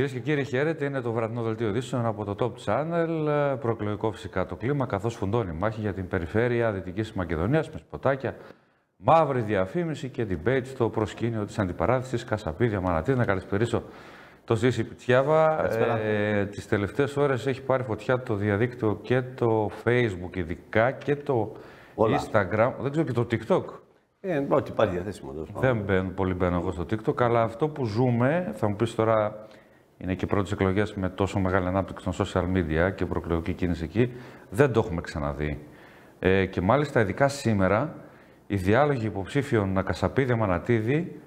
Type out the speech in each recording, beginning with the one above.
Κυρίες και κύριοι, χαίρετε. Είναι το βραδινό δελτίο ειδήσεων από το Top Channel. Ε, προεκλογικό φυσικά το κλίμα, καθώς φουντώνει μάχη για την περιφέρεια Δυτικής Μακεδονίας με σποτάκια, μαύρη διαφήμιση και debate στο προσκήνιο της αντιπαράθεσης Κασαπίδια Μανατής. Να καλησπερίσω το Ζήση Πιτσιάβα. Ε, Τις τελευταίες ώρες έχει πάρει φωτιά το διαδίκτυο και το Facebook ειδικά και το Instagram. Δεν ξέρω και το TikTok. Ε, ό,τι υπάρχει διαθέσιμο. Δεν μπαίνω, πολύ μπαίνω εγώ στο TikTok, αλλά αυτό που ζούμε, θα μου πεις τώρα είναι και πρώτες εκλογές με τόσο μεγάλη ανάπτυξη των social media και προεκλογική κίνηση εκεί. Δεν το έχουμε ξαναδεί. Ε, και μάλιστα, ειδικά σήμερα, οι διάλογοι υποψήφιων Ακασαπίδη Μανατίδη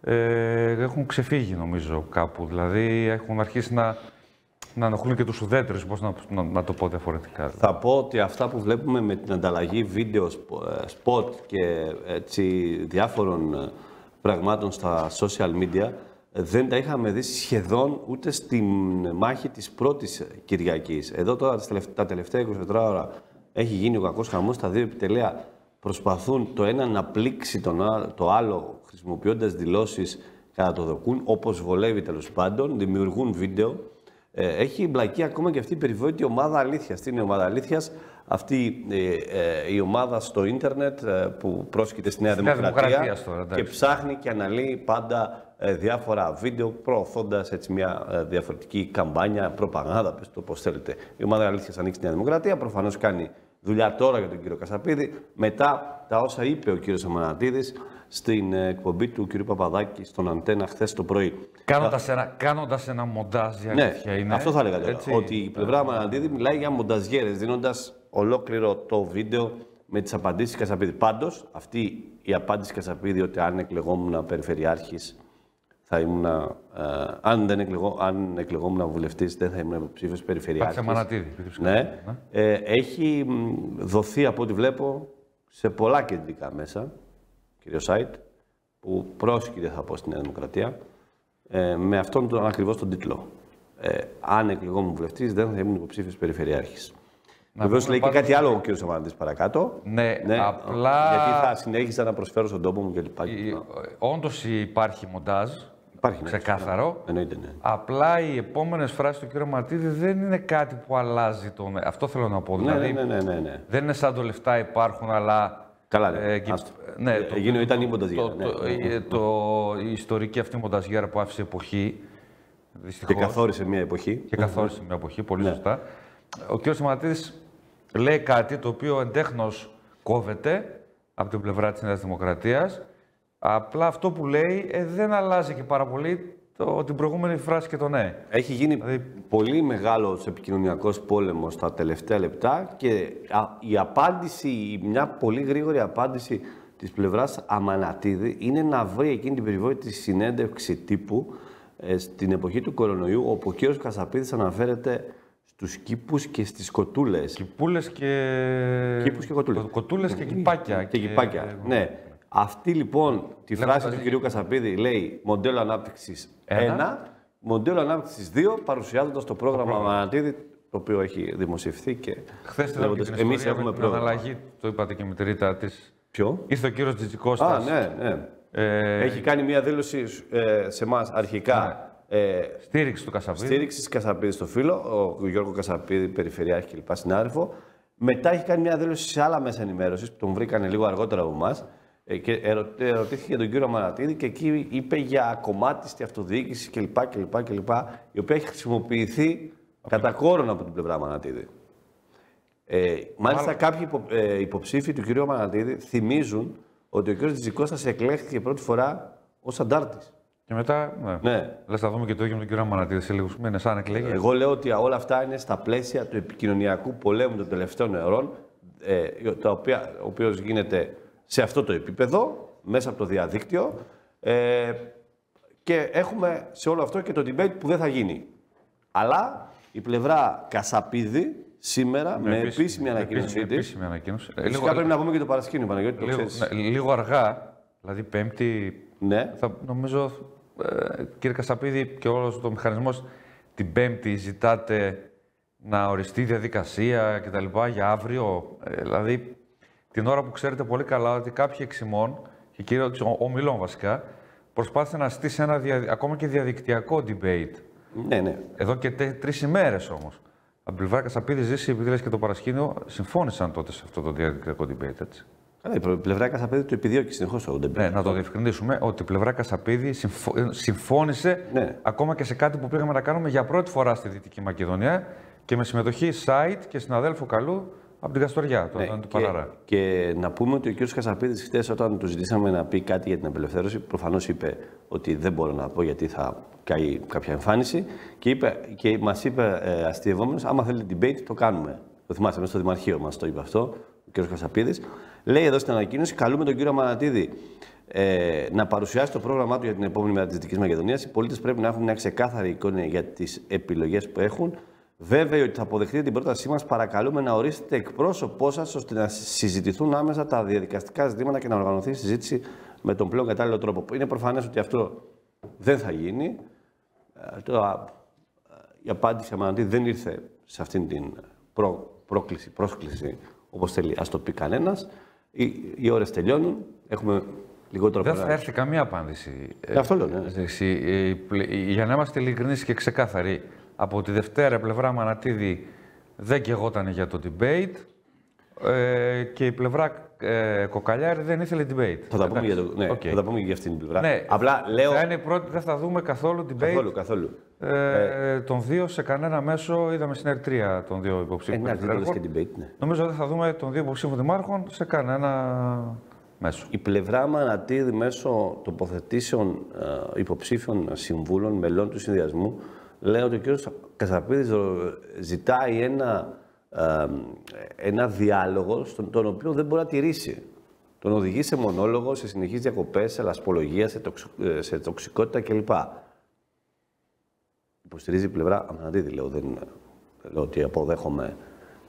ε, έχουν ξεφύγει, νομίζω, κάπου. Δηλαδή, έχουν αρχίσει να, να ενοχλούν και τους ουδέτερους, πώς να, να, να, το πω διαφορετικά. Θα πω ότι αυτά που βλέπουμε με την ανταλλαγή βίντεο, spot και έτσι, διάφορων ε, πραγμάτων στα social media δεν τα είχαμε δει σχεδόν ούτε στην μάχη της πρώτης Κυριακής. Εδώ τώρα τα τελευταία 24 ώρα έχει γίνει ο κακός χαμός, τα δύο επιτελεία προσπαθούν το ένα να πλήξει τον, το άλλο χρησιμοποιώντας δηλώσεις κατά το δοκούν, όπως βολεύει τέλος πάντων, δημιουργούν βίντεο. Ε, έχει μπλακεί ακόμα και αυτή η περιβόητη ομάδα αλήθειας. Τι είναι η ομάδα αλήθειας, αυτή ε, ε, η ομάδα στο ίντερνετ που πρόσκειται στη Νέα Δημοκρατία, και ψάχνει και αναλύει πάντα ε, διάφορα βίντεο προωθώντας μια ε, διαφορετική καμπάνια, προπαγάνδα, πες το πώς θέλετε. Η ομάδα Αλήθειας ανοίξει τη Νέα Δημοκρατία. Προφανώς κάνει δουλειά τώρα για τον κύριο Κασαπίδη. Μετά τα όσα είπε ο κύριος Αμανατίδης στην ε, εκπομπή του κύριου Παπαδάκη στον Αντένα χθες το πρωί. Κάνοντας ένα, κάνοντας ένα μοντάζ για ναι, είναι. Αυτό θα έλεγα τώρα. Ότι η πλευρά Αμανατίδη μιλάει για μονταζιέρες, δίνοντας ολόκληρο το βίντεο με τις απαντήσεις Κασαπίδη. Πάντως, αυτή η απάντηση Κασαπίδη ότι αν εκλεγόμουν περιφερειάρχη θα ήμουν, ε, αν, δεν εκλεγώ, αν εκλεγόμουν βουλευτής, δεν θα ήμουν υποψήφιος περιφερειάρχης. Μανατίδη. Ναι. ναι. Ε, έχει δοθεί από ό,τι βλέπω σε πολλά κεντρικά μέσα, κύριο Σάιτ, που πρόσκειται θα πω στη Νέα Δημοκρατία, ε, με αυτόν τον ακριβώς τον τίτλο. Ε, αν εκλεγόμουν βουλευτής, δεν θα ήμουν υποψήφιος περιφερειάρχης. Βεβαίως λέει και κάτι άλλο ο κ. Σαμάντη παρακάτω. Ναι, ναι, απλά. Γιατί θα συνέχιζα να προσφέρω στον τόπο μου κλπ. Όντως υπάρχει μοντάζ Υπάρχει, ναι, ξεκάθαρο. Εννοείται, ναι. Απλά οι επόμενες φράσεις του κ. Μαρτίδη δεν είναι κάτι που αλλάζει τον. Αυτό θέλω να πω. Ναι, δηλαδή, ναι, ναι, ναι, ναι. Δεν είναι σαν το λεφτά υπάρχουν, αλλά. Καλά, ναι. Ε, ναι ε, το, Εκείνο ήταν η μονταζιέρα. Το, το, ναι. το, η ιστορική αυτή μονταζιέρα που άφησε εποχή. Δυστυχώς, και καθόρισε μια εποχή. Και καθόρισε μια εποχή, πολύ ναι. σωστά. Ο κ. Μαρτίδης λέει κάτι το οποίο εντέχνω κόβεται από την πλευρά της Νέας Δημοκρατίας Απλά αυτό που λέει ε, δεν αλλάζει και πάρα πολύ το, την προηγούμενη φράση και το ναι. Έχει γίνει δηλαδή... πολύ μεγάλος επικοινωνιακός πόλεμος τα τελευταία λεπτά και η απάντηση, μια πολύ γρήγορη απάντηση της πλευράς Αμανατίδη είναι να βρει εκείνη την περιβόητη συνέντευξη τύπου ε, στην εποχή του κορονοϊού, όπου ο κ. Κασαπίδης αναφέρεται στους κήπους και στις κοτούλες. Κυπούλες και... Κήπους και κοτούλες. Κοτούλες και κυπάκια. Και, και κυπάκια, ναι. Αυτή λοιπόν τη φράση του κυρίου Κασαπίδη λέει μοντέλο ανάπτυξης 1, μοντέλο ανάπτυξης 2, παρουσιάζοντας το πρόγραμμα Μανατίδη, το οποίο έχει δημοσιευθεί και. Χθες την Εμείς έχουμε πρόγραμμα. αλλαγή, το είπατε και με τη ρήτα της. Ποιο; Ήρθε ο κύριος Τζιτζικώστας. Α, ναι, ναι. Ε... Έχει κάνει μια δήλωση ε, σε εμάς αρχικά. Ναι. Ε, στήριξη του Κασαπίδη. Στήριξη της Κασαπίδης στο φίλο, ο Γιώργο Κασαπίδη, περιφερειάρχη κλπ. συνάδελφο. Μετά έχει κάνει μια δήλωση σε άλλα μέσα ενημέρωσης που τον βρήκανε λίγο αργότερα από εμάς ε, και ερωτήθηκε για τον κύριο Μανατίδη και εκεί είπε για κομμάτι στη αυτοδιοίκηση κλπ. κλπ, κλπ η οποία έχει χρησιμοποιηθεί okay. κατά κόρον από την πλευρά Μανατίδη. Ε, μάλιστα, κάποιοι υπο, ε, υποψήφοι του κυρίου Μανατίδη θυμίζουν ότι ο κύριος Τζικώστας εκλέχθηκε πρώτη φορά ως αντάρτης. Και μετά, ναι. ναι. Λες, θα δούμε και το ίδιο με τον κύριο Μανατίδη σε λίγους μήνες, αν εκλέγει. Εγώ λέω ότι όλα αυτά είναι στα πλαίσια του επικοινωνιακού πολέμου των τελευταίων αιωρών, ε, ο οποίος γίνεται σε αυτό το επίπεδο, μέσα από το διαδίκτυο. Ε, και έχουμε σε όλο αυτό και το debate που δεν θα γίνει. Αλλά η πλευρά Κασαπίδη σήμερα με, με επίσημη ανακοίνωσή τη. Επίσημη ανακοίνωση. Φυσικά λίγο... πρέπει να πούμε και το παρασκήνιο, Παναγιώτη. Λίγο, ναι, λίγο αργά, δηλαδή Πέμπτη. Ναι. Θα, νομίζω, ε, κύριε Κασαπίδη, και όλος ο μηχανισμός την Πέμπτη ζητάτε να οριστεί διαδικασία κτλ. για αύριο. Ε, δηλαδή, την ώρα που ξέρετε πολύ καλά ότι κάποιοι εξημών, και κυρίως ο Μιλών βασικά, προσπάθησε να στήσει ένα δια, ακόμα και διαδικτυακό debate. Ναι, ναι. Εδώ και τρεις ημέρες όμως. Από την πλευρά Κασαπίδη, Ζήση, επειδή λες και το παρασκήνιο, συμφώνησαν τότε σε αυτό το διαδικτυακό debate. Έτσι. Καλά, η πλευρά Κασαπίδη το επιδιώκει συνεχώς το debate. Ναι, να το διευκρινίσουμε ότι η πλευρά Κασαπίδη συμφω... συμφώνησε Ναι. ακόμα και σε κάτι που πήγαμε να κάνουμε για πρώτη φορά στη Δυτική Μακεδονία και με συμμετοχή site και συναδέλφου καλού από την Καστοριά, τον Ναι, ναι, του και, Παλαρά. και να πούμε ότι ο κ. Κασαπίδη χθες, όταν του ζητήσαμε να πει κάτι για την απελευθέρωση, προφανώς είπε ότι δεν μπορώ να πω γιατί θα καεί κάποια εμφάνιση. Και, είπε, και μας είπε ε, αστείευόμενος, άμα θέλετε debate, το κάνουμε. Το θυμάστε, μέσα στο Δημαρχείο μας το είπε αυτό, ο κ. Κασαπίδη. Λέει εδώ στην ανακοίνωση, καλούμε τον κύριο Μανατίδη ε, να παρουσιάσει το πρόγραμμά του για την επόμενη μέρα της Δυτικής Μακεδονίας. Οι πολίτες πρέπει να έχουν μια ξεκάθαρη εικόνα για τις επιλογές που έχουν. Βέβαιοι ότι θα αποδεχτείτε την πρότασή μας, παρακαλούμε να ορίσετε εκπρόσωπό σας ώστε να συζητηθούν άμεσα τα διαδικαστικά ζητήματα και να οργανωθεί η συζήτηση με τον πλέον κατάλληλο τρόπο. Είναι προφανές ότι αυτό δεν θα γίνει. Ε, τώρα, ε, η απάντηση Αμανατίδη δεν ήρθε σε αυτήν την προ, πρόκληση, πρόσκληση, όπως θέλει, ας το πει κανένας. Οι, οι ώρες τελειώνουν, έχουμε λιγότερο Δεν παρά- θα έρθει καμία απάντηση. Ε, Αυτό λέω, ναι. Εσύ, ε, πλε- για να είμαστε ειλικρινείς και ξεκάθαροι, από τη Δευτέρα πλευρά Αμανατίδη δεν καιγόταν για το debate ε, και η πλευρά ε, Κοκαλιάρη δεν ήθελε debate. Θα τα, πούμε Εντάξει. για το, ναι, Οκ. θα τα πούμε και για αυτήν την πλευρά. Ναι, Απλά λέω. Θα είναι η πρώτη, δεν θα δούμε καθόλου debate Καθόλου, καθόλου. ε, των δύο σε κανένα μέσο. Είδαμε στην Ερτρία των δύο Ε, υποψήφιων. ναι, δεν το λες περιφερειακών. και debate, ναι. Νομίζω δεν θα δούμε των δύο υποψήφιων δημάρχων σε κανένα μέσο. Η πλευρά Μανατίδη μέσω τοποθετήσεων ε, υποψήφιων συμβούλων, μελών του συνδυασμού, λέει ότι ο κ. Κασαπίδης ρο- ζητάει ένα, ε, ένα διάλογο στον τον οποίο δεν μπορεί να τηρήσει. Τον οδηγεί σε μονόλογο, σε συνεχείς διακοπές, σε λασπολογία, σε, τοξ, ε, σε τοξικότητα κλπ. Υποστηρίζει η πλευρά Αμανατίδη, λέω, δεν λέω ότι αποδέχομαι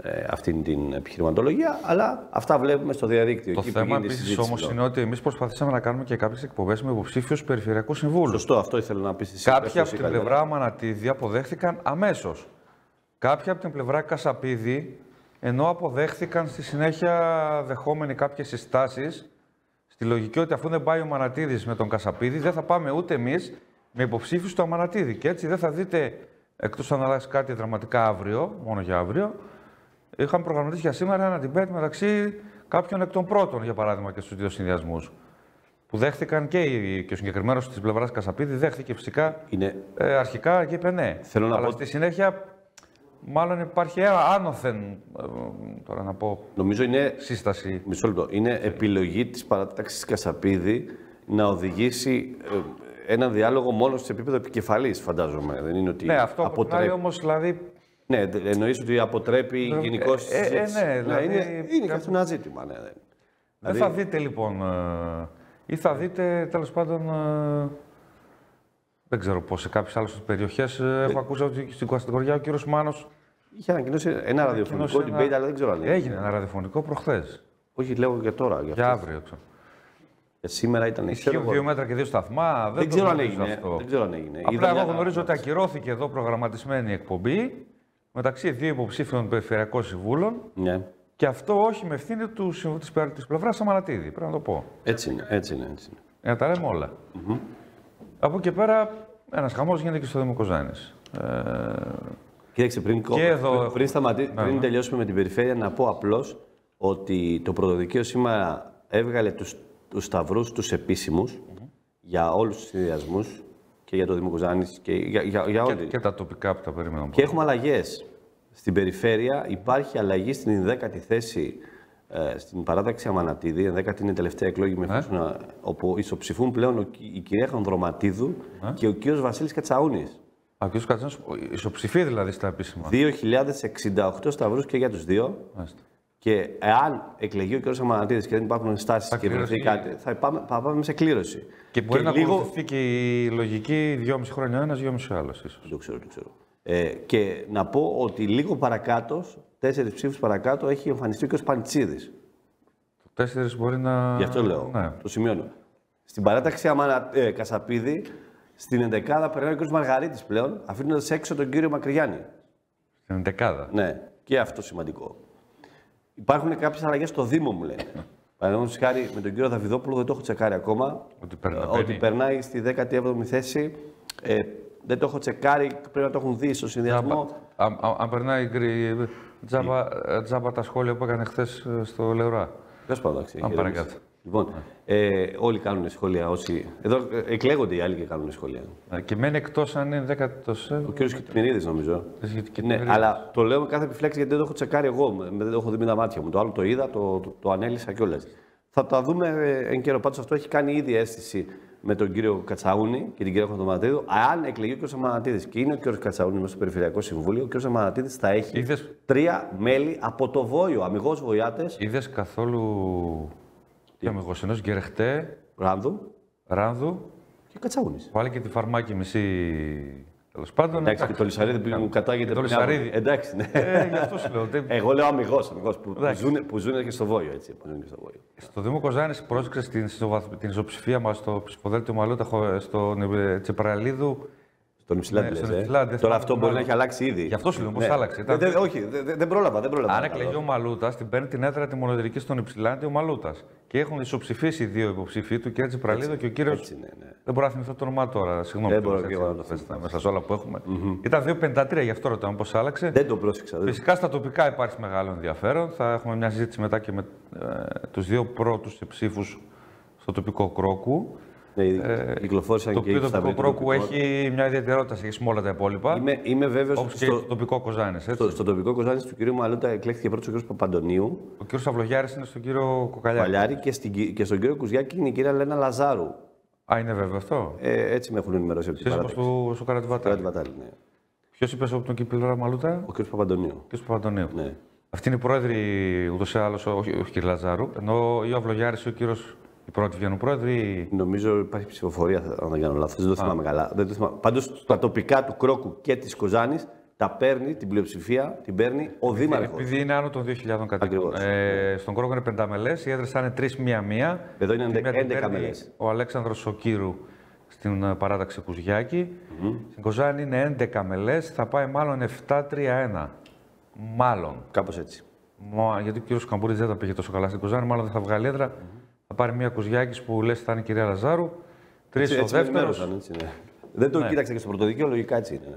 ε, αυτήν την επιχειρηματολογία, αλλά αυτά βλέπουμε στο διαδίκτυο. Το εκεί που θέμα γίνεται η επίσης συζήτηση όμως πλέον. είναι ότι εμείς προσπαθήσαμε να κάνουμε και κάποιες εκπομπές με υποψήφιους περιφερειακούς συμβούλους. Σωστό, αυτό ήθελα να πεις. Κάποιοι από την πλευρά Μανατίδη αποδέχθηκαν αμέσως. Κάποιοι από την πλευρά Κασαπίδη, ενώ αποδέχθηκαν στη συνέχεια δεχόμενοι κάποιες συστάσεις, στη λογική ότι αφού δεν πάει ο Μανατίδης με τον Κασαπίδη, δεν θα πάμε ούτε εμείς με υποψήφιους του Αμανατίδη. Και έτσι δεν θα δείτε, εκτός αν αλλάξει κάτι δραματικά αύριο, μόνο για αύριο, είχαμε προγραμματίσει για σήμερα ένα debate μεταξύ κάποιων εκ των πρώτων, για παράδειγμα, και στους δύο συνδυασμούς. Που δέχτηκαν και, οι- και ο συγκεκριμένος της πλευράς Κασαπίδη δέχτηκε φυσικά Είναι... ε, αρχικά και είπε ναι. Θέλω να Αλλά πω- στη συνέχεια, μάλλον υπάρχει ένα άνωθεν, ε, τώρα να πω, Νομίζω είναι. σύσταση. Μισό λεπτό. Είναι επιλογή της παράταξης Κασαπίδη να οδηγήσει ε, ένα διάλογο μόνο σε επίπεδο επικεφαλής, φαντάζομαι. Δεν είναι ότι Ναι, αυτό από την άλλη αποτρέπει. όμως, δηλαδή, Ναι, δε- εννοείς ότι αποτρέπει γενικώς ε, ε, ε, ναι, δηλαδή, είναι, είναι και αυτό ένα ζήτημα. Ναι, ναι. δεν θα δείτε λοιπόν, ε, ή θα δείτε τέλος πάντων, ε, δεν ξέρω πώς, σε κάποιες άλλες περιοχές ε, έχω ακούσει ότι στην Καστοριά ο κύριος Μάνος Είχε ανακοινώσει ένα ραδιοφωνικό ανακοίνωσε debate, ένα- αλλά δεν ξέρω αν είναι. έγινε ένα ραδιοφωνικό προχθές, Όχι, λέω για τώρα. Για, για αυτό. αύριο. Ξέρω. Για σήμερα ήταν. ξέρω Ισχύουν εγώ. δύο μέτρα και δύο σταθμά, δεν, Δεν το ξέρω αν γνωρίζω έγινε. αυτό. Δεν ξέρω αν έγινε. Απλά Είδα εγώ μια- γνωρίζω ότι ακυρώθηκε εδώ προγραμματισμένη εκπομπή μεταξύ δύο υποψήφιων περιφερειακών συμβούλων Ναι. και αυτό όχι με ευθύνη του, συμ- της, πε- της πλευράς Αμανατίδη, πρέπει να το πω. Έτσι είναι. Έτσι είναι, έτσι είναι. Για να τα λέμε όλα. Από εκεί πέρα ένας χαμός γίνεται και στο Δημοκοζάνης. Ε, Κοίταξε, πριν, Και εδώ πριν, έχω- πριν, σταματή- Ναι, πριν ναι. τελειώσουμε με την περιφέρεια, να πω απλώς ότι το πρωτοδικείο σήμερα έβγαλε τους, τους σταυρούς τους επισημους για όλους τους συνδυασμούς και για το Δημοκοζάνης και για, για, για και, όλοι. και τα τοπικά που τα περίμεναν. Και έχουμε αλλαγές. Στην περιφέρεια υπάρχει αλλαγή στην 10η θέση ε, στην παράταξη Αμανατίδη. Η 10η είναι η τελευταία εκλογή με εφόσον, ε, όπου ισοψηφούν πλέον ο, κυ- η κυρία Χανδροματίδου και ο κύριος Βασίλης Κατσαούνης. Α, ο κ. Κατσάνος ισοψηφεί δηλαδή στα επίσημα. 2.068 σταυρούς και για τους δύο. Μάλιστα. Και εάν εκλεγεί ο κ. Αμανατίδης και δεν υπάρχουν ενστάσεις και βρεθεί κληρωθεί. κάτι, θα πάμε, θα πάμε σε κλήρωση. Και μπορεί να λίγο... ακολουθηθεί και η λογική 2,5 χρόνια ένας, 2,5 άλλος ίσως. Δεν το ξέρω, δεν το ξέρω. Ε, και να πω ότι λίγο παρακάτω, τέσσερις ψήφους παρακάτω, έχει εμφανιστεί και ο Σπαντσίδης. Τέσσερις μπορεί να. Γι' αυτό λέω. Ναι. Το σημειώνω. Στην παράταξη Αμανα... ε, Κασαπίδη, στην ενδεκάδα περνάει ο κ. Μαργαρίτης πλέον, αφήνοντας έξω τον κύριο Μακριγιάννη. Στην δεκάδα. Ναι, και αυτό σημαντικό. Υπάρχουν κάποιες αλλαγές στο Δήμο, μου λένε. Παραδείγματος χάρη με τον κύριο Δαβιδόπουλο, δεν το έχω τσεκάρει ακόμα. Ότι περνά- ε, ότι παίρνει. περνάει στη 17η θέση. Ε, δεν το έχω τσεκάρει, πρέπει να το έχουν δει στο συνδυασμό. Αν, αν, αν περνάει γκρι, τζάμπα, τζάμπα τα σχόλια που έκανε χθες στο Λεωρά. Δεν πάντων, εντάξει. Αν πάρει κάτι. Λοιπόν, ε, όλοι κάνουν σχόλια όσοι. Εδώ ε, εκλέγονται οι άλλοι και κάνουν σχόλια. Ε, Και μένει εκτός αν είναι δέκατος. Ο κ. Κιτμηρίδη νομίζω. Ναι, αλλά το λέω με κάθε επιφλέξη γιατί δεν το έχω τσεκάρει εγώ. με- Δεν το έχω δει με τα μάτια μου. Το άλλο το είδα, το, το, το ανέλησα κιόλας. Θα τα δούμε ε, εν καιρό. Πάντως αυτό έχει κάνει ήδη αίσθηση με τον κύριο Κατσαούνη και την κυρία Χοντοματίδου. Αν εκλεγεί ο κ. Αμανατίδη και είναι ο κ. Κατσαούνης μέσα στο Περιφερειακό Συμβούλιο, ο κ. Αμανατίδη θα έχει Είδες- τρία μέλη από το Βόλιο, αμυγός βοηθάτε Είδες καθόλου. Τι αμυγό ενό Γκερεχτέ, Ράνδου Ράνδου, και Κατσαούνη. βάλε και τη φαρμάκη μισή. Τέλος πάντων. Εντάξει, και το Λισαρίδη που μου κατάγεται Το πριν από- Λυσαρίδη. Εντάξει, ναι. Ε, γι' αυτό σου λέω. δεν- Εγώ λέω αμυγός, αμυγός, που, που, Εντάξει. ζουν, που ζουν και στο Βόλιο. Έτσι, που ζουν και στο Βόλιο. Στο Δήμο Κοζάνης πρόσεξε την, ισοβαθ- την ισοψηφία μας στο ψηφοδέλτιο Μαλούτα χω- στον ε, Τσεπραλίδου. Στον Υψηλά Ναι, τι στον λες, ε. Υψηλά, δεν Τώρα θυμάμαι αυτό τον μπορεί να άλλο. έχει αλλάξει ήδη. Γι' αυτό σου λέω, πώς Ναι. άλλαξε, ήταν- Δεν- δεν- όχι, δεν δεν- δεν πρόλαβα. Δεν πρόλαβα. Αν να εκλεγεί δω. ο Μαλούτας, την παίρνει την έδρα τη μονοδρική στον Υψηλάντη ο Μαλούτας. Και έχουν ισοψηφίσει οι δύο υποψήφοι του, κύριε Τσεπραλίδου και ο κύριο. Έτσι, ναι, ναι. Δεν μπορώ να θυμηθώ το όνομά τώρα. Συγγνώμη. Δεν μπορώ κιόλας, και εγώ έτσι, να το θυμηθώ. Μέσα σε όλα που έχουμε. Ήταν 2,53, γι' αυτό ρωτάμε πώ άλλαξε. Δεν το πρόσεξα. δεν- Φυσικά στα τοπικά υπάρχει μεγάλο ενδιαφέρον. Θα έχουμε μια συζήτηση μετά και με ε, τους δύο πρώτους ψήφους στο τοπικό κρόκου. Ναι, κυκλοφόρησαν Το και οποίο στα τοπικό βρει κρόκου τοπικό. έχει μια ιδιαιτερότητα σε σχέση με όλα τα υπόλοιπα. Είμαι, είμαι βέβαιος Όπως και στο, το τοπικό Κοζάνη. στο, στο τοπικό κοζάνη του κ. Μαλούτα εκλέχθηκε πρώτος ο κ. Παπαντονίου, Ο κύριος Αυλογιάρη είναι στον κύριο Κοκαλιάκη. Παλιάρη και, στην, κυ- και στον κ. Κουζιάκη είναι η κυρία Λένα Λαζάρου. Α, είναι βέβαιο αυτό; Ε, έτσι με έχουν ενημερώσει από την Σύζυγος παράδοση. του στο Καρατιβατάλη. Βατάλη, ναι. Ποιος είπε από τον Κυπηλόρα Μαλούτα, Ο κ. Παπαντονίου. ο κ. Παπαντονίου. Ναι. Αυτή είναι η πρόεδρη ούτως ή άλλως, όχι, όχι κ. Λαζάρου, ενώ ή ο Αυλογιάρης ή ο κύριος. Οι πρώτοι βγαίνουν πρόεδροι. Νομίζω υπάρχει ψηφοφορία, θα- αν δεν κάνω λάθος. Δεν το θυμάμαι καλά. Δεν το θυμάμαι. Πάντως τα τοπικά του Κρόκου και της Κοζάνης τα παίρνει, την πλειοψηφία την παίρνει ο Δήμαρχος. Επειδή είναι άνω των 2.000 κατοίκων. Ακριβώς. Ε, στον Κρόκο είναι πενταμελέ, οι έδρες θα είναι τρει-μία-μία. Εδώ είναι Τη μία την 11 παίρνει μελές. Ο Αλέξανδρος Σοκύρου στην ε, παράταξη Κουζιάκη. Στην Κοζάνη είναι 11 μελές, θα πάει μάλλον 7-3-1. Μάλλον. Κάπως έτσι. Μα, γιατί ο κύριος Καμπούρη δεν τα πήγε τόσο καλά στην Κοζάνη, μάλλον δεν θα βγάλει έδρα. Θα πάρει μια Κουζιάκης που λες θα είναι η κυρία Λαζάρου. Τρεις Έτσι, ο έτσι με δεύτερος. ενημέρωσαν, έτσι, ναι. Δεν το κοίταξα και στο πρωτοδικείο, λογικά έτσι είναι. ναι.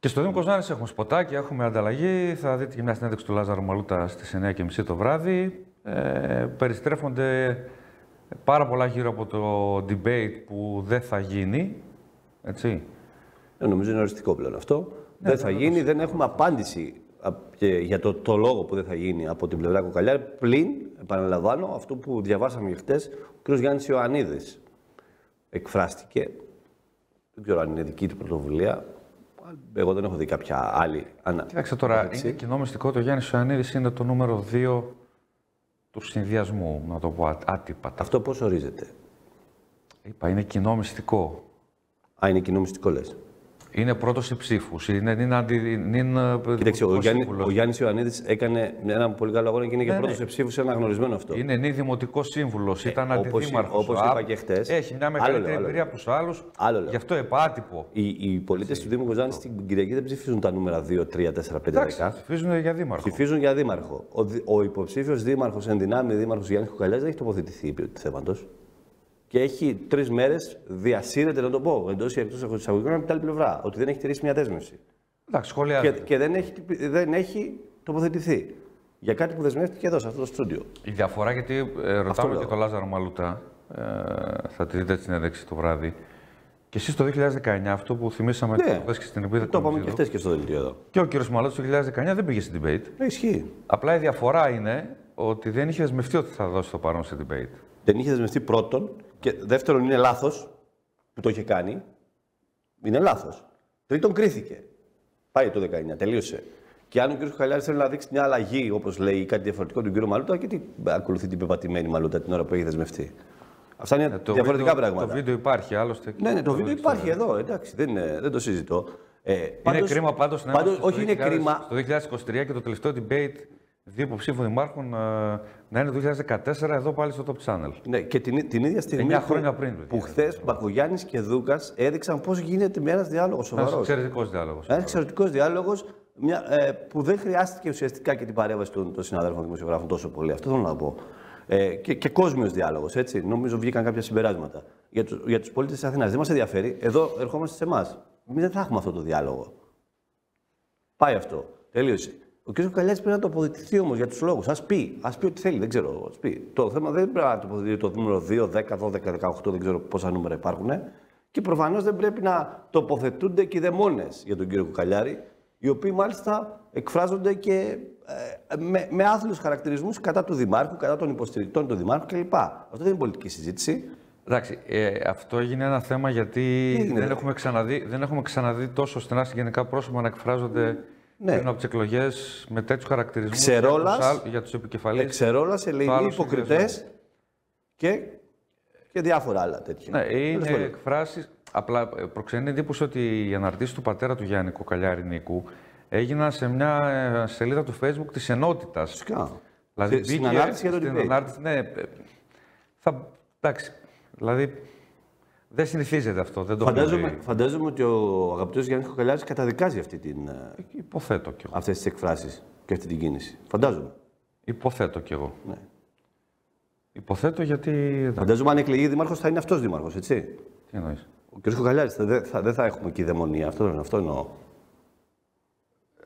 Και στο Δήμο Κοζάνη έχουμε σποτάκια, έχουμε ανταλλαγή. Θα δείτε και μια συνέντευξη του Λάζαρου Μαλούτα στις 9.30 το βράδυ. Ε, περιστρέφονται πάρα πολλά γύρω από το debate που δεν θα γίνει. Έτσι. Ε, νομίζω είναι οριστικό πλέον αυτό. δεν θα γίνει, δεν έχουμε απάντηση α, και για το, το λόγο που δεν θα γίνει από την πλευρά Κοκαλιάρη. Πλην, επαναλαμβάνω, αυτό που διαβάσαμε χτες, ο κ. Γιάννης Ιωαννίδης εκφράστηκε. Δεν ξέρω αν είναι δική του πρωτοβουλία. Εγώ δεν έχω δει κάποια άλλη. ανα- Κοίταξε τώρα, έτσι. είναι κοινό μυστικό. Το Γιάννης Ιωαννίδης είναι το νούμερο 2 του συνδυασμού, να το πω α- άτυπα. Τα Αυτό πώς ορίζεται; είπα, είναι κοινό μυστικό. Α, είναι κοινό μυστικό λες. Είναι πρώτος σε ψήφους. Είναι, είναι, αντι, είναι Κοίταξε, ο, δημοτικός Γιάννη, σύμβουλος. ο Γιάννης Ιωαννίδης έκανε ένα πολύ καλό αγώνα και είναι και Ναι, πρώτος ναι. σε ψήφους, είναι αναγνωρισμένο αυτό. Είναι νη δημοτικός σύμβουλος, ήταν Ε, όπως- αντιδήμαρχος. όπως είπα και χτες. Έχει μια Άλλο μεγαλύτερη λέω, άλλο εμπειρία από τους άλλους. Άλλο λέω. Γι' αυτό επάτυπο. Οι, οι πολίτες του Δήμου Κοζάνη στην Κυριακή δεν ψηφίζουν τα νούμερα 2, 3, 4, 5, 10. Εντάξει, ψηφίζουν για δήμαρχο. Ψηφίζουν για δήμαρχο. Ο, δι- ο υποψήφιος δήμαρχος εν δυνάμει δήμαρχος Γιάννης Κουκαλιάς δεν έχει τοποθετηθεί επί του θέματος. Και έχει τρεις μέρες διασύρεται, να το πω, εντός ή εκτός εισαγωγικών από την άλλη πλευρά. Ότι δεν έχει τηρήσει μια δέσμευση. Εντάξει, Και, σχολιάζεται. και δεν, έχει, δεν έχει τοποθετηθεί. Για κάτι που δεσμεύτηκε εδώ, σε αυτό το στούντιο. Η διαφορά, γιατί ε, ρωτάμε λέω. και τον Λάζαρο Μαλούτα, ε, θα τη δείτε στη συνέντευξη το βράδυ. Και εσείς το 2019, αυτό που θυμήσαμε Ναι. χθες και στην επίδα Το είπαμε και χθες και στο δελτίο εδώ. Και ο κύριος Μαλούτα το 2019 δεν πήγε στην debate. Ναι, ισχύει. Απλά η διαφορά είναι ότι δεν είχε δεσμευτεί ότι θα δώσει το παρόν σε debate. Δεν είχε δεσμευτεί πρώτον. Και δεύτερον, είναι λάθος που το είχε κάνει. Είναι λάθος. Τρίτον, κρίθηκε. Πάει το 19, τελείωσε. Και αν ο κ. Χαλιάρης θέλει να δείξει μια αλλαγή, όπως λέει, ή κάτι διαφορετικό του κ. Μαλούτα, και τι ακολουθεί την πεπατημένη Μαλούτα την ώρα που έχει δεσμευτεί. Αυτά είναι Ε, Το διαφορετικά βίντεο, πράγματα. Το βίντεο υπάρχει άλλωστε. Ναι, ναι, το βίντεο δείξω. υπάρχει εδώ, εντάξει, δεν, είναι- δεν το συζητώ. Ε, Είναι πάντως- κρίμα πάντως να πάντως- είμαστε Όχι, στο είναι 2000 κρίμα. Στο 2023 και το τελευταίο debate δύο υποψήφων δημάρχων ε, να είναι το 2014 εδώ πάλι στο Top Channel. Ναι, και την, την ίδια στιγμή Εννιά που, χρόνια πριν, παιδιά. που χθες Μπακογιάννης και Δούκας έδειξαν πώς γίνεται με ένας διάλογος Ένας σοβαρός. εξαιρετικός διάλογος. Ένας εξαιρετικός διάλογος ε, που δεν χρειάστηκε ουσιαστικά και την παρέμβαση των, των συναδέλφων δημοσιογράφων τόσο πολύ. Αυτό θέλω να πω. Ε, και, και κόσμιος διάλογος, έτσι. Νομίζω βγήκαν κάποια συμπεράσματα. Για, τους, για τους πολίτες της Αθήνας δεν μας ενδιαφέρει. Εδώ ερχόμαστε σε εμάς. Εμείς δεν θα έχουμε αυτό το διάλογο. Πάει αυτό. Τελείωσε. Ο κ. Καλιάτη πρέπει να τοποθετηθεί όμως για τους λόγους. Α πει. Α πει ό,τι θέλει. Δεν ξέρω. Ας πει. Το θέμα δεν πρέπει να τοποθετηθεί το νούμερο 2, 10, 12, 18, δεν ξέρω πόσα νούμερα υπάρχουν. Και προφανώς δεν πρέπει να τοποθετούνται και οι δαιμόνες για τον κύριο Κουκαλιάρη, οι οποίοι μάλιστα εκφράζονται και ε, με, με άθλιους χαρακτηρισμούς κατά του Δημάρχου, κατά των υποστηρικτών του Δημάρχου κλπ. Αυτό δεν είναι πολιτική συζήτηση. Εντάξει, ε, αυτό έγινε ένα θέμα γιατί δεν έχουμε, ξαναδεί, δεν έχουμε ξαναδεί τόσο στενά συγγενικά πρόσωπα να εκφράζονται ναι. πριν από τις εκλογές με τέτοιους χαρακτηρισμούς για τους επικεφαλεί. Εξερόλα, ελεηνοί υποκριτές και, και διάφορα άλλα τέτοια. Ναι, είναι εκφράσεις. Απλά ε, προξενεί εντύπωση ότι οι αναρτήσει του πατέρα του Γιάννη Κοκαλιάρη Νίκου έγιναν σε μια ε, σελίδα του Facebook της ενότητας. Φυσικά. Δηλαδή, στην ανάρτηση για τον ανάρτηση, ναι, θα, εντάξει, Δηλαδή δεν συνηθίζεται αυτό. Δεν το φαντάζομαι, φαντάζομαι ότι ο αγαπητός Γιάννης Κοκαλιάρη καταδικάζει αυτή την, ε, Υποθέτω κι εγώ. αυτές τις εκφράσεις και αυτή την κίνηση. Φαντάζομαι. Υποθέτω κι εγώ. Ναι. Υποθέτω γιατί. Φαντάζομαι αν εκλεγεί δήμαρχος θα είναι αυτός δήμαρχος, έτσι. Τι εννοείς; Ο κ. Κοκαλιάρη δεν θα, θα, θα έχουμε εκεί δαιμονία. Αυτό, αυτό εννοώ.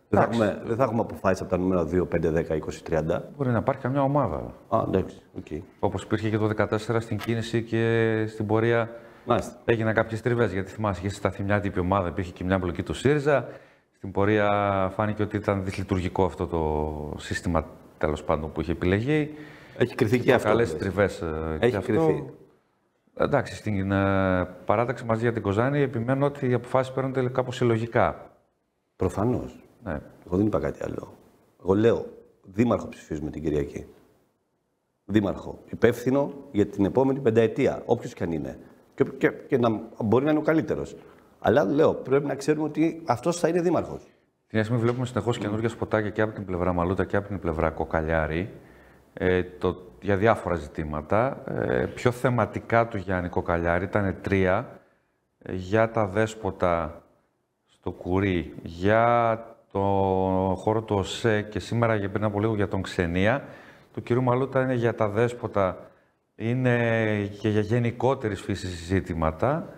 Δεν θα, έχουμε, δεν θα έχουμε αποφάσεις από τα νούμερα 2, 5, 10, 20, 30. Μπορεί να υπάρχει καμιά ομάδα. Α, εντάξει. Okay. Όπως υπήρχε και το 14 στην κίνηση και στην πορεία Μάλιστα. έγιναν κάποιες τριβές. Γιατί θυμάσαι, είχε σταθεί μια τύπη ομάδα, υπήρχε και μια μπλοκή του ΣΥΡΙΖΑ. Στην πορεία φάνηκε ότι ήταν δυσλειτουργικό αυτό το σύστημα τέλος πάντων που είχε επιλεγεί. Έχει κρυθεί και, και αυτό. Καλές τριβές. Ε, Έχει κρυθεί. Εντάξει, στην uh, παράταξη μαζί για την Κοζάνη επιμένω ότι οι αποφάσεις παίρνονται κάπω συλλογικά. Προφανώς. Ναι. Εγώ δεν είπα κάτι άλλο. Εγώ λέω, δήμαρχο ψηφίζουμε την Κυριακή. Δήμαρχο. Υπεύθυνο για την επόμενη πενταετία. Όποιος και αν είναι. Και, και, και να, μπορεί να είναι ο καλύτερος. Αλλά λέω, πρέπει να ξέρουμε ότι αυτός θα είναι δήμαρχος. Την στιγμή βλέπουμε συνεχώς καινούργια σποτάκια και από την πλευρά Μαλούτα και από την πλευρά Κοκαλιάρη ε, το, για διάφορα ζητήματα. Ε, πιο θεματικά του Γιάννη Κοκαλιάρη ήταν τρία ε, για τα δέσποτα στο Κουρί, για το χώρο του ΟΣΕ και σήμερα για πριν από λίγο για τον Ξενία. Του κ. Μαλούτα είναι για τα δέσποτα, είναι και για γενικότερης φύσης ζήτηματα.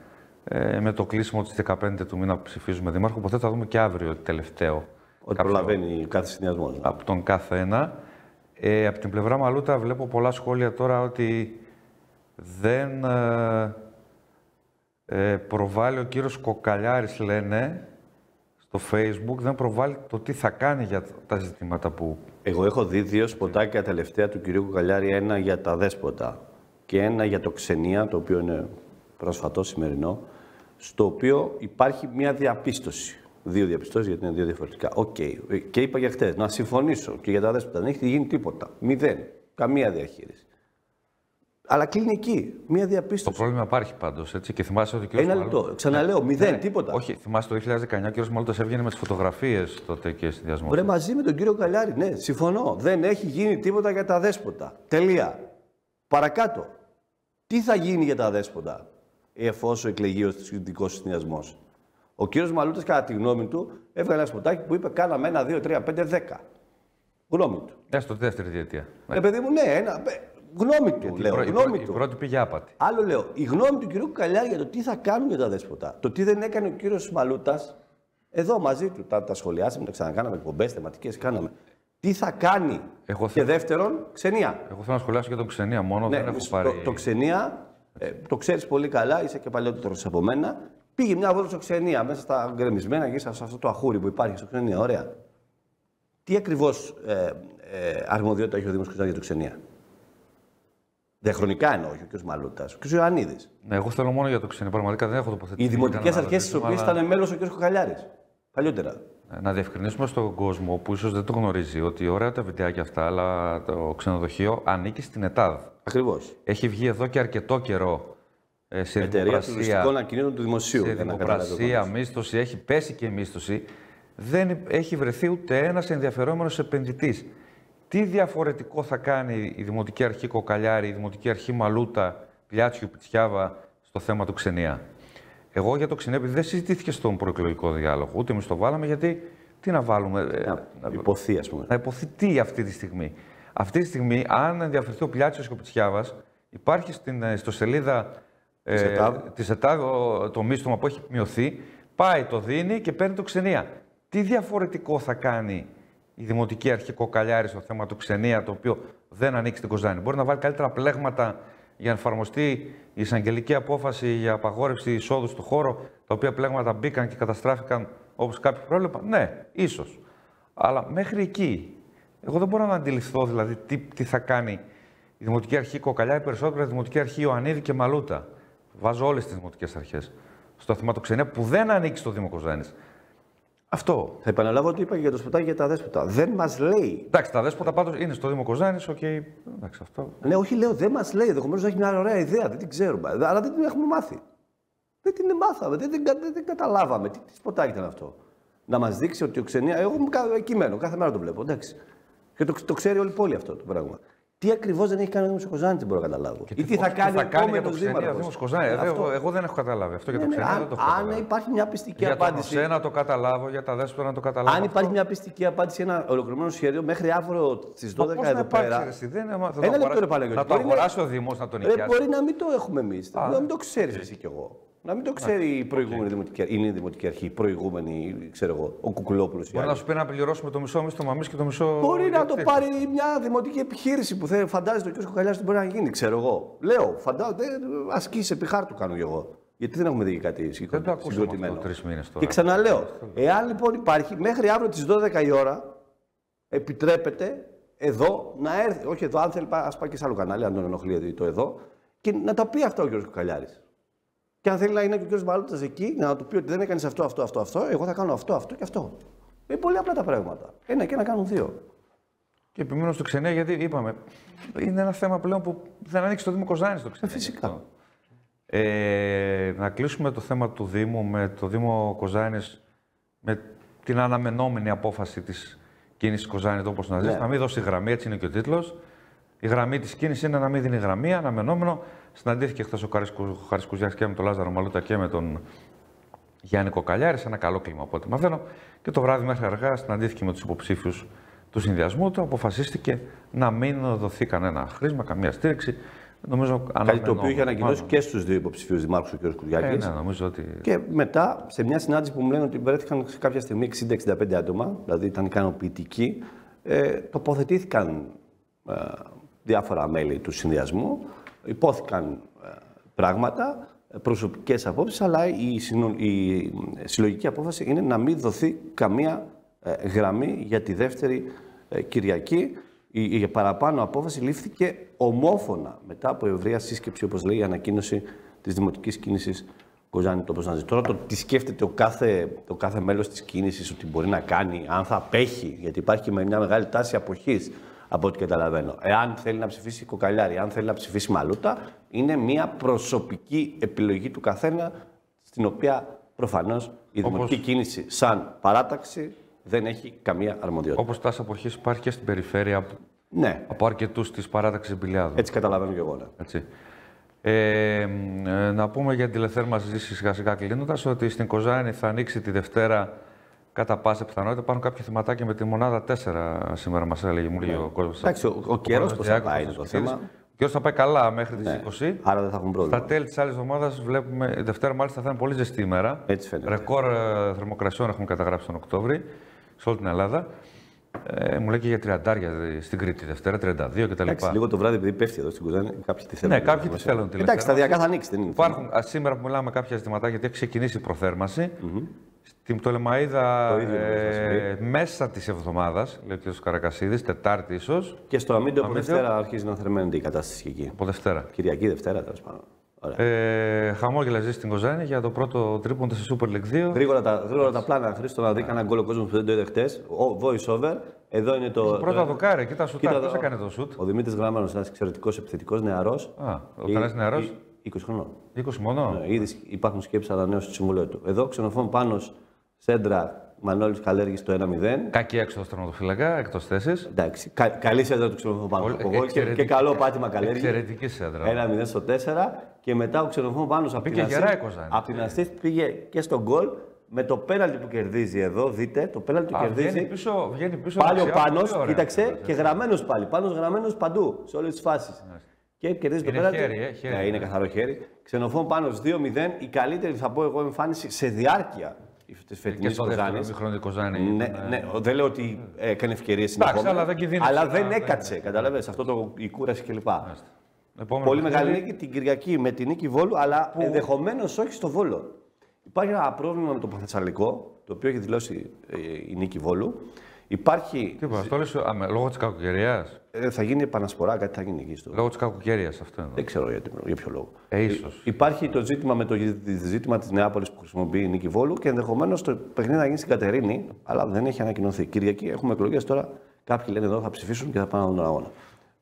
Ε, με το κλείσιμο της 15 του μήνα που ψηφίζουμε δήμαρχο, οπότε θα δούμε και αύριο τελευταίο. Ότι προλαβαίνει κάθε συνδυασμό. Ναι. Από τον κάθε ένα. Ε, από την πλευρά Μαλούτα βλέπω πολλά σχόλια τώρα ότι δεν ε, ε προβάλλει ο κύριος Κοκαλιάρης, λένε, το Facebook δεν προβάλλει το τι θα κάνει για τα ζητήματα που... Εγώ έχω δει δύο σποτάκια τελευταία του κυρίου Κοκαλιάρη, ένα για τα αδέσποτα και ένα για το ξενία, το οποίο είναι πρόσφατο σημερινό, στο οποίο υπάρχει μια διαπίστωση. Δύο διαπιστώσεις γιατί είναι δύο διαφορετικά. Ok. Okay. Και είπα για χτες να συμφωνήσω και για τα αδέσποτα. Δεν έχει γίνει τίποτα. Μηδέν. Καμία διαχείριση. Αλλά κλείνει εκεί. Μία διαπίστωση. Το πρόβλημα υπάρχει πάντως. Και θυμάσαι ότι ο κ. Ένα λεπτό. Ξαναλέω, ναι. μηδέν, ναι. τίποτα. Όχι, θυμάσαι το 2019 ο κ. Μαλούτα έβγαινε με τις φωτογραφίες τότε και συνδυασμό. Βρε μαζί με τον κύριο Καλιάρη. Ναι, συμφωνώ. Δεν έχει γίνει τίποτα για τα δέσποτα. Τελεία. Παρακάτω. Τι θα γίνει για τα δέσποτα εφόσον εκλεγεί ο δικό συνδυασμός. Ο κύριος Μαλούτας, κατά τη γνώμη του, έβγαλε ένα σποτάκι που είπε: Κάναμε ένα, δύο, τρία, πέντε, δέκα. Γνώμη του. Έστω τη δεύτερη διετία. Ε, παιδί μου, ναι, ένα, γνώμη του. λέω, η, γνώμη η, του. Η πρώτη πήγε άπατη. Άλλο λέω. Η γνώμη του κυρίου Καλιά για το τι θα κάνουν για τα δέσποτα. Το τι δεν έκανε ο κύριος Μαλούτας, εδώ μαζί του τα, τα σχολιάσαμε, τα ξανακάναμε εκπομπές, θεματικές κάναμε. Τι θα κάνει. Εγώ και δεύτερον, ξενία. Εγώ θέλω να σχολιάσω και τον ξενία μόνο. Ναι, δεν έχω πάρει... το, το ξενία, ε, το ξέρεις πολύ καλά, είσαι και παλιότερος από μένα. Πήγε μια βόλτα στο ξενία, μέσα στα γκρεμισμένα και σε αυτό το αχούρι που υπάρχει στο ξενία. Ωραία. Τι ακριβώς ε, ε, αρμοδιότητα έχει ο Δήμος για το ξενία; Διαχρονικά εννοώ, ο κ. Μαλούτας, ο κ. Ιωαννίδης. Ναι, εγώ θέλω μόνο για το ξένο. Πραγματικά δεν έχω τοποθετήσει. Οι δημοτικές αρχές τη οποίες ήταν μέλος ο κ. Κοκαλιάρη. Παλιότερα. Ε, να διευκρινίσουμε στον κόσμο που ίσως δεν το γνωρίζει ότι ωραία τα βιντεάκια αυτά, αλλά το ξενοδοχείο ανήκει στην ΕΤΑΔ. Ακριβώς. Έχει βγει εδώ και αρκετό καιρό ε, σε Εταιρεία τουριστικών ακινήτων του δημοσίου. Σε δημοπρασία, μίσθωση, έχει πέσει και η μίσθωση. Δεν έχει βρεθεί ούτε ένας ενδιαφερόμενος επενδυτής. Τι διαφορετικό θα κάνει η Δημοτική Αρχή Κοκαλιάρη, η Δημοτική Αρχή Μαλούτα, Πλιάτσιου, Πιτσιάβα στο θέμα του ξενία; Εγώ για το ξενία, επειδή δεν συζητήθηκε στον προεκλογικό διάλογο, ούτε εμείς το βάλαμε, γιατί τι να βάλουμε. Ε, να υποθεί, ας πούμε. Να υποθεί τι αυτή τη στιγμή. Αυτή τη στιγμή, αν ενδιαφερθεί ο Πλιάτσιος και ο Πιτσιάβας, υπάρχει στην, ε, στο σελίδα ε, της ΕΤΑΔ το μίστομα που έχει μειωθεί Πάει, το δίνει και παίρνει το ξενία. Τι διαφορετικό θα κάνει η Δημοτική Αρχή Κοκαλιάρης στο θέμα του ξενία, το οποίο δεν ανοίξει την Κοζάνη; Μπορεί να βάλει καλύτερα πλέγματα για να εφαρμοστεί η εισαγγελική απόφαση για απαγόρευση εισόδου στο χώρο, τα οποία πλέγματα μπήκαν και καταστράφηκαν όπως κάποιοι πρόλεπαν. Ναι, ίσως. Αλλά μέχρι εκεί, εγώ δεν μπορώ να αντιληφθώ δηλαδή τι, τι θα κάνει η Δημοτική Αρχή Κοκαλιά, η περισσότερη Δημοτική Αρχή Ιωαννίδη και Μαλούτα. Βάζω όλες τις δημοτικές αρχές στο θέμα του ξενία που δεν ανήκει στο Δήμο Κοζάνης. Αυτό. Θα επαναλάβω ότι είπα για το σποτάκι για τα αδέσποτα. Δεν μας λέει. Εντάξει, τα αδέσποτα πάντως είναι στο Δήμο Κοζάνης, ok. Okay. Εντάξει, αυτό. Ναι, όχι, λέω, δεν μας λέει. Ενδεχομένως να έχει μια ωραία ιδέα, δεν την ξέρουμε. Αλλά δεν την έχουμε μάθει. Δεν την μάθαμε, δεν, δεν, δεν, δεν καταλάβαμε. Τι, τι σποτάκι ήταν αυτό. Να μας δείξει ότι ο ξενία. Εγώ είμαι εκεί μένω, κάθε μέρα το βλέπω. Εντάξει. Και το, το ξέρει όλη η πόλη αυτό το πράγμα. Τι ακριβώς δεν έχει κάνει ο Δήμος Κοζάνη, δεν μπορώ να καταλάβω. Και Ή τι θα κάνει, θα κάνει για το Δήμος Κοζάνη. Εγώ, εγώ δεν έχω καταλάβει αυτό για το ναι, ναι, ξενία. Αν, το αν υπάρχει μια πιστική για απάντηση. Για το να το καταλάβω, για τα δέσποτα να το καταλάβω. Αν υπάρχει μια πιστική απάντηση, ένα ολοκληρωμένο σχέδιο μέχρι αύριο στις 12 εδώ πέρα. Ένα λεπτό ρε Να το αγοράσει ο Δήμος να τον νοικιάσει. Μπορεί να μην το έχουμε εμείς. Να μην το ξέρεις εσύ κι εγώ. Να μην το ξέρει η προηγούμενη okay. δημοτική, είναι η δημοτική αρχή, η προηγούμενη, ξέρω εγώ, ο Κουκουλόπουλος. Μπορεί να σου πει να πληρώσουμε το μισό μισθό εμεί και το μισό. Μπορεί να το πάρει μια δημοτική επιχείρηση που θέλει, φαντάζεται ο κ. Κοκαλιά τι μπορεί να γίνει, ξέρω εγώ. Λέω, φαντάζομαι, ασκήσει επί χάρτου κάνω κι εγώ. Γιατί δεν έχουμε δει κάτι συγκροτημένο. Και ξαναλέω, εάν λοιπόν υπάρχει μέχρι αύριο τις 12 η ώρα, επιτρέπεται εδώ να έρθει. Όχι εδώ, αν θέλει, ας πάει και σε άλλο κανάλι, αν τον ενοχλεί το εδώ, και να τα πει αυτά ο κ. Κοκαλιάρη. Και αν θέλει να είναι και ο κ. Μαλούτα εκεί, να του πει ότι δεν έκανες αυτό, αυτό, αυτό, αυτό, εγώ θα κάνω αυτό, αυτό και αυτό. Είναι πολύ απλά τα πράγματα. Ένα και να κάνουν δύο. Και επιμένω στο ξενέ, γιατί είπαμε, είναι ένα θέμα πλέον που δεν ανοίξει το Δήμο Κοζάνης το ξενέ. Φυσικά. Ε, να κλείσουμε το θέμα του Δήμου με το Δήμο Κοζάνης με την αναμενόμενη απόφαση της κίνησης Κοζάνης, όπως να ζήσει. Ναι. Να μην δώσει γραμμή, έτσι είναι και ο τίτλος. Η γραμμή της κίνησης είναι να μην δίνει γραμμή, αναμενόμενο. Συναντήθηκε χθες ο Χαρισκουζιά και με τον Λάζαρο Μαλούτα και με τον Γιάννη Κοκαλιάρη, σε ένα καλό κλίμα από ό,τι μαθαίνω. Και το βράδυ μέχρι αργά συναντήθηκε με τους υποψήφιους του συνδυασμού του. Αποφασίστηκε να μην δοθεί κανένα χρήσμα, καμία στήριξη. Νομίζω, Κάτι το οποίο είχε ανακοινώσει και στους δύο υποψηφίους δημάρχου, ο κ. Κουριακής. Ε, ναι, νομίζω ότι... Και μετά, σε μια συνάντηση που μου λένε ότι βρέθηκαν σε κάποια στιγμή 60-65 άτομα, δηλαδή ήταν ικανοποιητικοί, ε, τοποθετήθηκαν ε, διάφορα μέλη του συνδυασμού υπόθηκαν ε, πράγματα, προσωπικές απόψεις, αλλά η, η συλλογική απόφαση είναι να μην δοθεί καμία ε, γραμμή για τη δεύτερη ε, Κυριακή. Η, η παραπάνω απόφαση λήφθηκε ομόφωνα μετά από ευρεία σύσκεψη, όπως λέει η ανακοίνωση της Δημοτικής Κίνησης Κοζάνη το πώς να ζει. Τώρα το τι σκέφτεται ο κάθε, το κάθε μέλος της κίνησης ότι μπορεί να κάνει, αν θα απέχει, γιατί υπάρχει με μια μεγάλη τάση αποχής από ό,τι καταλαβαίνω. Εάν θέλει να ψηφίσει κοκαλιάρι, αν θέλει να ψηφίσει μαλούτα, είναι μια προσωπική επιλογή του καθένα, στην οποία προφανώς η Όπως... δημοτική κίνηση σαν παράταξη δεν έχει καμία αρμοδιότητα. Όπως τάση αποχής υπάρχει και στην περιφέρεια ναι. από αρκετούς της παράταξης Εμπιλιάδου. Έτσι καταλαβαίνω και εγώ. Ναι. Έτσι. Ε, ε, να πούμε για την τηλεθέρμα μα ζήση σιγά σιγά κλείνοντας ότι στην Κοζάνη θα ανοίξει τη Δευτέρα Κατά πάσα πιθανότητα υπάρχουν κάποια θεματάκια με τη μονάδα 4 σήμερα, μας έλεγε μου λέει ο κόσμο. Εντάξει, ο, ο καιρός πώς θα πάει είναι το θέμα. Ο καιρός θα πάει καλά μέχρι τις ναι. 20. Άρα δεν θα έχουν πρόβλημα. Στα τέλη της άλλης εβδομάδας βλέπουμε. Δευτέρα μάλιστα θα είναι πολύ ζεστή ημέρα. Έτσι φαίνεται. Ρεκόρ ε, θερμοκρασιών έχουμε καταγράψει τον Οκτώβρη σε όλη την Ελλάδα. Ε, μου λέει και για 30 στην Κρήτη Δευτέρα, 32 κτλ. Εντάξει, λίγο το βράδυ επειδή πέφτει εδώ στην Κουζάνη, κάποιοι τη θέλουν. Ναι, κάποιοι τη θέλουν. Εντάξει, σταδιακά θα ανοίξει. Δεν είναι Υπάρχουν, σήμερα που μιλάμε κάποια ζητηματάκια γιατί έχει ξεκινήσει η προθέρμανση. Mm-hmm. Στην Πτολεμαίδα ε, μέσα της εβδομάδας, λέει ο κ. Καρακασίδης, Τετάρτη ίσως. Και στο Αμίντο από Δευτέρα αρχίζει να θερμαίνεται η κατάσταση εκεί. Από Δευτέρα. Κυριακή Δευτέρα, τέλος πάντων. Ε, χαμόγελα ζεις στην Κοζάνη για το πρώτο τρίποντο στη Super League 2. Γρήγορα τα, γρήγορα τα πλάνα. Χρήστο να δει κανένα γκολ ο κόσμος που δεν το είδε χτες. Voice over. Εδώ είναι το. Πρώτα το, δοκάρι, κοίτα σου Πώ έκανε το σουτ. Ο Δημήτρης Γράμμανο, ένας εξαιρετικός επιθετικός νεαρός. Α, ο κανένα νεαρός. 20 χρονών. 20 μόνο. Ναι, ήδη υπάρχουν σκέψεις ανανέωσης του συμβουλίου του. Εδώ ξενοφών πάνω Σέντρα Μανώλης Καλέργη το 1-0. Κακή έξω στο τερματοφυλακά, εκτός θέσης. Εντάξει. Κα, καλή σέντρα του ξενοφώνου πάνω από και, και, καλό πάτημα Καλέργη. Εξαιρετική σέντρα. 1-0 στο 4 και μετά ο ξενοφώνου πάνω από την Αστή. Από την Αστή πήγε και στον γκολ με το πέναλτι που κερδίζει εδώ. Δείτε, το πέναλτι που κερδίζει. Βγαίνει πίσω, βγαίνει πίσω πάλι ο Πάνος, κοίταξε και γραμμένος πάλι. Πάνω γραμμένος παντού, σε όλες τις φάσεις. Και κερδίζει το πέναλτι. Χέρι, ε, Ναι, είναι καθαρό χέρι. Ξενοφών πάνω 2-0. Η καλύτερη, θα πω εγώ, εμφάνιση σε διάρκεια τη φετινή Κοζάνης. Κοζάνη. Ναι, ναι, δεν λέω ότι έκανε ευκαιρίες συνεχόμενα. αλλά δεν, αλλά δεν έκατσε. Κατάλαβε αυτό το, η κούραση κλπ. Πολύ μεγάλη νίκη την Κυριακή με την νίκη Βόλου, αλλά που... ενδεχομένως όχι στο Βόλο. Υπάρχει ένα πρόβλημα με το Παθατσαλικό, το οποίο έχει δηλώσει ε, η νίκη Βόλου. Υπάρχει. Τι είπα, λόγω της κακοκαιρίας; Ε, θα γίνει επανασπορά, κάτι θα γίνει εκεί στο. Λόγω της κακοκαιρίας αυτό είναι. Δεν ξέρω για, για ποιο λόγο. Ε, ίσως. Υπάρχει το ζήτημα με το ζήτημα της Νεάπολης που χρησιμοποιεί η Νίκη Βόλου και ενδεχομένως το παιχνίδι να γίνει στην Κατερίνη, αλλά δεν έχει ανακοινωθεί. Κυριακή έχουμε εκλογές τώρα. Κάποιοι λένε εδώ θα ψηφίσουν και θα πάνε να δουν τον αγώνα.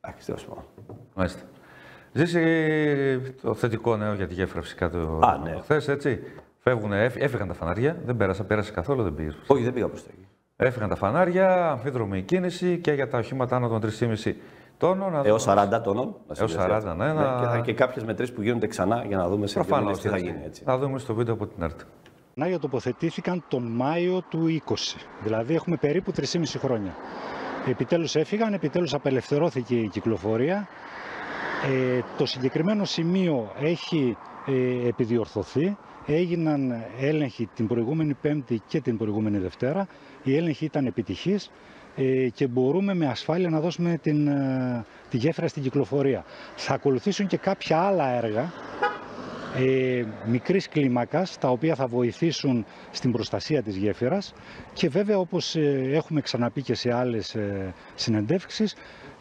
Εντάξει, τέλο πάντων. Μάλιστα. Ζήσει το θετικό νέο για τη γέφυρα φυσικά το Α, ναι. χθες, έτσι. Φεύγουν, έφυγαν τα φανάρια, δεν πέρασα, πέρασε καθόλου, δεν πήγες. Όχι, δεν πήγα προς τα εκεί. Έφυγαν τα φανάρια, αμφίδρομη κίνηση και για τα οχήματα άνω των 3,5 τόνων. Έως 40 τόνων. Έως 40, ναι. ναι να... Και, θα, και κάποιες μετρήσεις που γίνονται ξανά για να δούμε σε Προφανώς, τι θα γίνει. Έτσι. Να δούμε στο βίντεο από την ΑΡΤ. Φανάρια τοποθετήθηκαν τον Μάιο του 20. Δηλαδή έχουμε περίπου 3,5 χρόνια. Επιτέλους έφυγαν, επιτέλους απελευθερώθηκε η κυκλοφορία. Ε, το συγκεκριμένο σημείο έχει ε, επιδιορθωθεί. Έγιναν έλεγχοι την προηγούμενη Πέμπτη και την προηγούμενη Δευτέρα. Η έλεγχη ήταν επιτυχής ε, και μπορούμε με ασφάλεια να δώσουμε την, ε, τη γέφυρα στην κυκλοφορία. Θα ακολουθήσουν και κάποια άλλα έργα ε, μικρής κλίμακας, τα οποία θα βοηθήσουν στην προστασία της γέφυρας και βέβαια όπως ε, έχουμε ξαναπεί και σε άλλες ε, συνεντεύξεις,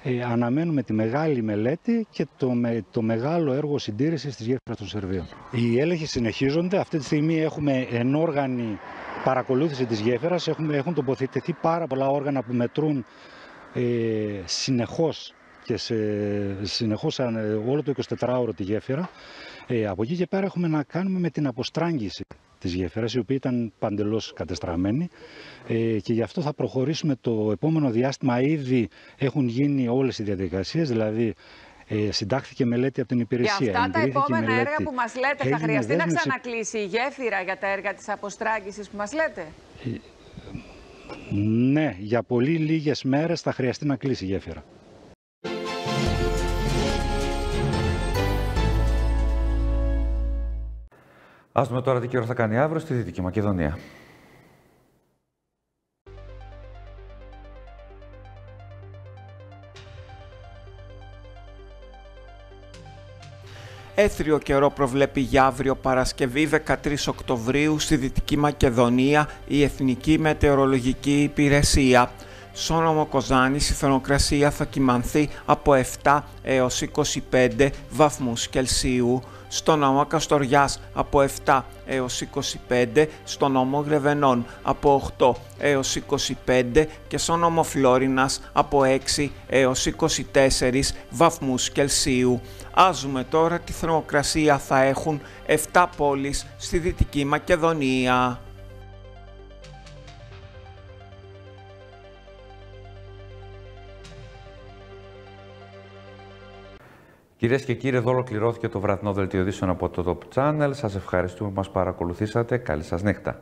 ε, αναμένουμε τη μεγάλη μελέτη και το, με, το μεγάλο έργο συντήρησης της γέφυρας των Σερβίων. Οι έλεγχοι συνεχίζονται. Αυτή τη στιγμή έχουμε ενόργανη παρακολούθηση της γέφυρας. Έχουμε, έχουν τοποθετηθεί πάρα πολλά όργανα που μετρούν ε, συνεχώς και σε, συνεχώς όλο το 24ωρο τη γέφυρα. Ε, από εκεί και πέρα έχουμε να κάνουμε με την αποστράγγιση της γέφυρας, η οποία ήταν παντελώς κατεστραμμένη ε, και γι' αυτό θα προχωρήσουμε το επόμενο διάστημα. Ήδη έχουν γίνει όλες οι διαδικασίες, δηλαδή ε, συντάχθηκε μελέτη από την υπηρεσία. Για αυτά τα επόμενα μελέτη. έργα που μας λέτε, θα χρειαστεί να ξανακλείσει η γέφυρα για τα έργα της αποστράγγισης που μας λέτε; Ε, ναι, για πολύ λίγες μέρες θα χρειαστεί να κλείσει η γέφυρα. Ας δούμε τώρα τι καιρό θα κάνει αύριο στη Δυτική Μακεδονία. Έθριο καιρό προβλέπει για αύριο Παρασκευή 13 Οκτωβρίου στη Δυτική Μακεδονία η Εθνική Μετεωρολογική Υπηρεσία. Στο νόμο Κοζάνης η θερμοκρασία θα κυμανθεί από 7 έως 25 βαθμούς Κελσίου στον νόμο Καστοριάς από 7 έως 25, στον νόμο Γρεβενών από 8 έως 25 και στον νόμο Φλόρινας από 6 έως 24 βαθμούς Κελσίου. Άζουμε τώρα τη θερμοκρασία θα έχουν 7 πόλεις στη Δυτική Μακεδονία. Κυρίες και κύριοι, εδώ ολοκληρώθηκε το βραδινό δελτίο από το Top Channel. Σας ευχαριστούμε που μας παρακολουθήσατε. Καλή σας νύχτα.